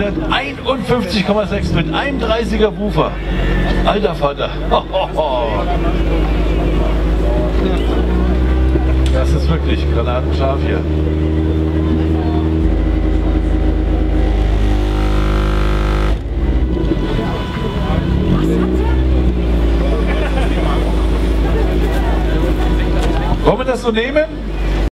151,6 mit einem 30er Woofer. Alter Vater. Das ist wirklich granatenscharf hier. Wollen wir das so nehmen?